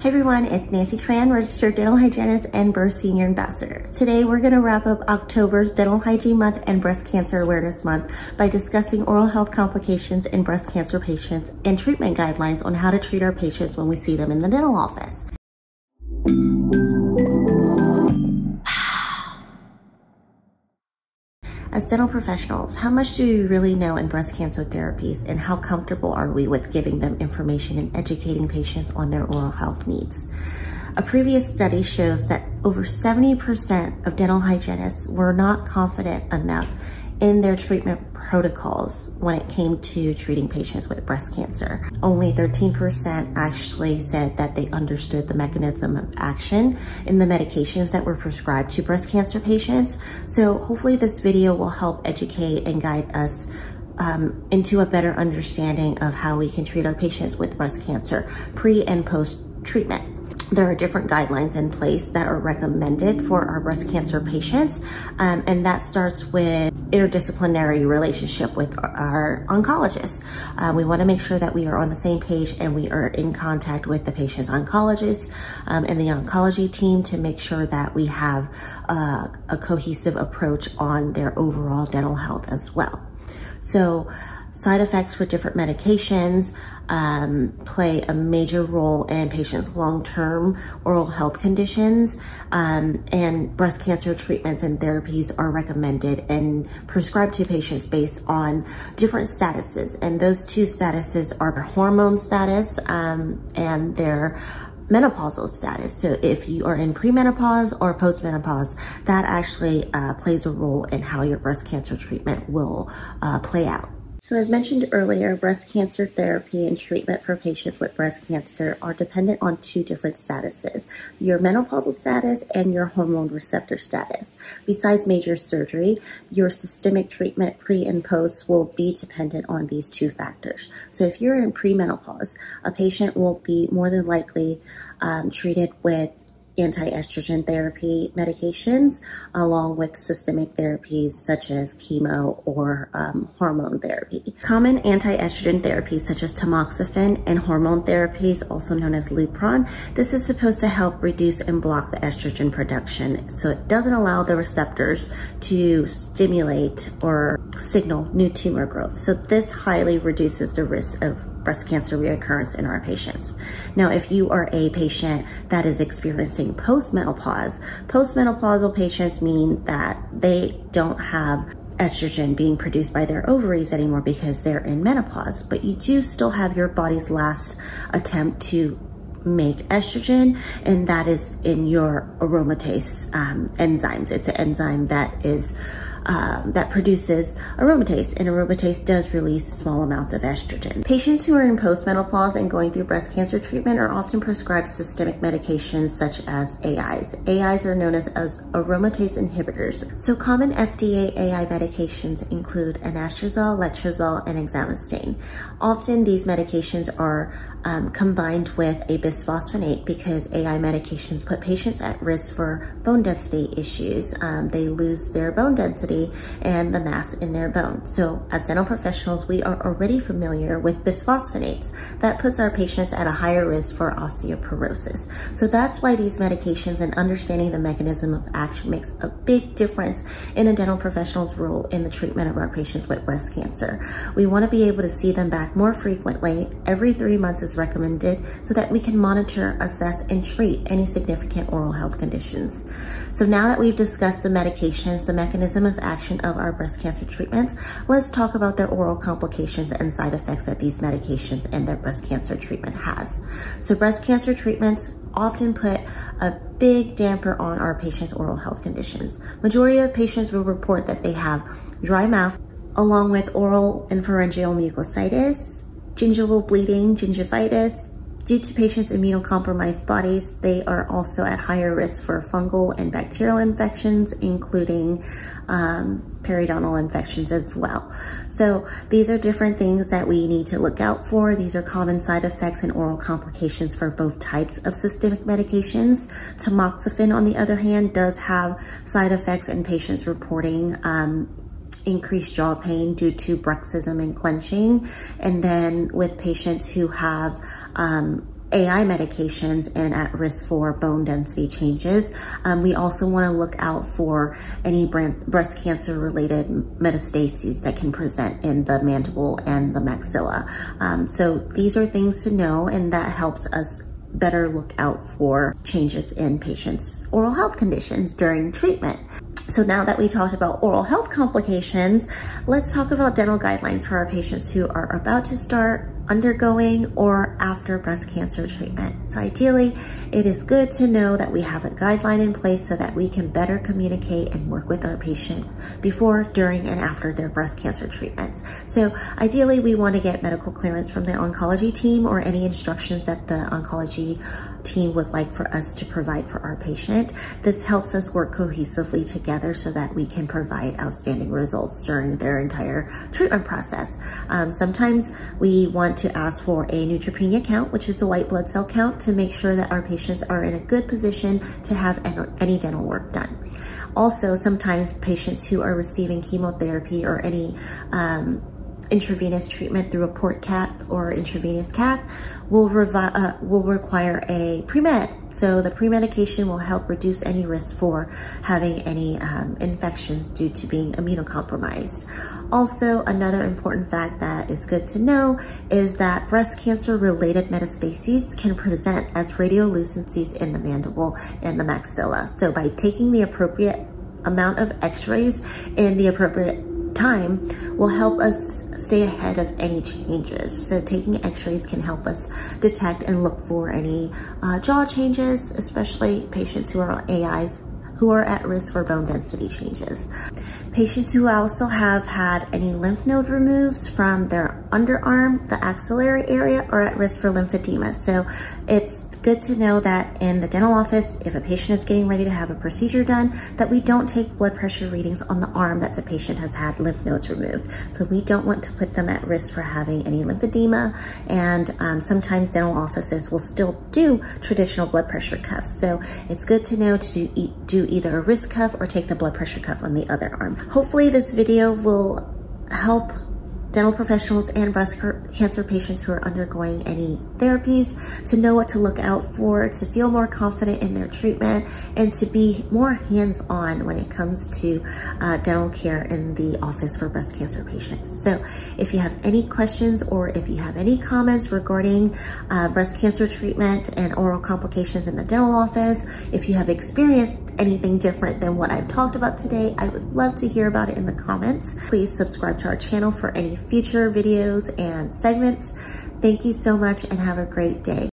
Hey everyone, it's Nancy Tran, registered dental hygienist and Burst Senior Ambassador. Today we're gonna wrap up October's Dental Hygiene Month and Breast Cancer Awareness Month by discussing oral health complications in breast cancer patients and treatment guidelines on how to treat our patients when we see them in the dental office. As dental professionals, how much do we really know in breast cancer therapies and how comfortable are we with giving them information and educating patients on their oral health needs? A previous study shows that over 70% of dental hygienists were not confident enough in their treatment protocols when it came to treating patients with breast cancer. Only 13% actually said that they understood the mechanism of action in the medications that were prescribed to breast cancer patients. So hopefully this video will help educate and guide us um, into a better understanding of how we can treat our patients with breast cancer pre and post treatment there are different guidelines in place that are recommended for our breast cancer patients. Um, and that starts with interdisciplinary relationship with our oncologist. Uh, we wanna make sure that we are on the same page and we are in contact with the patient's oncologist um, and the oncology team to make sure that we have a cohesive approach on their overall dental health as well. So side effects for different medications, um, play a major role in patients' long-term oral health conditions um, and breast cancer treatments and therapies are recommended and prescribed to patients based on different statuses. And those two statuses are their hormone status um, and their menopausal status. So if you are in premenopause or postmenopause, that actually uh, plays a role in how your breast cancer treatment will uh, play out. So as mentioned earlier, breast cancer therapy and treatment for patients with breast cancer are dependent on two different statuses, your menopausal status and your hormone receptor status. Besides major surgery, your systemic treatment pre and post will be dependent on these two factors. So if you're in premenopause, a patient will be more than likely um, treated with anti-estrogen therapy medications along with systemic therapies such as chemo or um, hormone therapy. Common anti-estrogen therapies such as tamoxifen and hormone therapies, also known as Lupron, this is supposed to help reduce and block the estrogen production so it doesn't allow the receptors to stimulate or signal new tumor growth. So this highly reduces the risk of breast cancer reoccurrence in our patients. Now, if you are a patient that is experiencing postmenopause, postmenopausal patients mean that they don't have estrogen being produced by their ovaries anymore because they're in menopause, but you do still have your body's last attempt to make estrogen and that is in your aromatase um, enzymes. It's an enzyme that is um, that produces aromatase, and aromatase does release small amounts of estrogen. Patients who are in postmenopause and going through breast cancer treatment are often prescribed systemic medications such as AIs. AIs are known as, as aromatase inhibitors. So common FDA AI medications include anastrozole, letrozole, and exemestane. Often these medications are um, combined with a bisphosphonate because AI medications put patients at risk for bone density issues. Um, they lose their bone density and the mass in their bone. So as dental professionals, we are already familiar with bisphosphonates. That puts our patients at a higher risk for osteoporosis. So that's why these medications and understanding the mechanism of action makes a big difference in a dental professional's role in the treatment of our patients with breast cancer. We want to be able to see them back more frequently, every three months is recommended so that we can monitor, assess, and treat any significant oral health conditions. So now that we've discussed the medications, the mechanism of action of our breast cancer treatments, let's talk about their oral complications and side effects that these medications and their breast cancer treatment has. So breast cancer treatments often put a big damper on our patients' oral health conditions. Majority of patients will report that they have dry mouth, along with oral and pharyngeal mucositis, gingival bleeding, gingivitis. Due to patients' immunocompromised bodies, they are also at higher risk for fungal and bacterial infections, including um, periodontal infections as well. So these are different things that we need to look out for. These are common side effects and oral complications for both types of systemic medications. Tamoxifen, on the other hand, does have side effects in patients reporting um, increased jaw pain due to bruxism and clenching. And then with patients who have um, AI medications and at risk for bone density changes. Um, we also want to look out for any breast cancer related metastases that can present in the mandible and the maxilla. Um, so these are things to know and that helps us better look out for changes in patients' oral health conditions during treatment. So now that we talked about oral health complications, let's talk about dental guidelines for our patients who are about to start undergoing or after breast cancer treatment. So ideally, it is good to know that we have a guideline in place so that we can better communicate and work with our patient before, during, and after their breast cancer treatments. So ideally, we want to get medical clearance from the oncology team or any instructions that the oncology team would like for us to provide for our patient. This helps us work cohesively together so that we can provide outstanding results during their entire treatment process. Um, sometimes we want to ask for a neutropenia count, which is the white blood cell count, to make sure that our patients are in a good position to have any dental work done. Also, sometimes patients who are receiving chemotherapy or any um, intravenous treatment through a port cath or intravenous cath will, uh, will require a pre-med. So the pre-medication will help reduce any risk for having any um, infections due to being immunocompromised. Also, another important fact that is good to know is that breast cancer related metastases can present as radiolucencies in the mandible and the maxilla. So by taking the appropriate amount of x-rays in the appropriate time will help us stay ahead of any changes. So taking x-rays can help us detect and look for any uh, jaw changes, especially patients who are AIs who are at risk for bone density changes. Patients who also have had any lymph node removed from their underarm, the axillary area, are at risk for lymphedema. So it's good to know that in the dental office, if a patient is getting ready to have a procedure done, that we don't take blood pressure readings on the arm that the patient has had lymph nodes removed. So we don't want to put them at risk for having any lymphedema. And um, sometimes dental offices will still do traditional blood pressure cuffs. So it's good to know to do, do either a wrist cuff or take the blood pressure cuff on the other arm. Hopefully this video will help dental professionals and breast cancer patients who are undergoing any therapies to know what to look out for, to feel more confident in their treatment, and to be more hands-on when it comes to uh, dental care in the office for breast cancer patients. So if you have any questions or if you have any comments regarding uh, breast cancer treatment and oral complications in the dental office, if you have experienced anything different than what I've talked about today, I would love to hear about it in the comments. Please subscribe to our channel for any future videos and segments. Thank you so much and have a great day.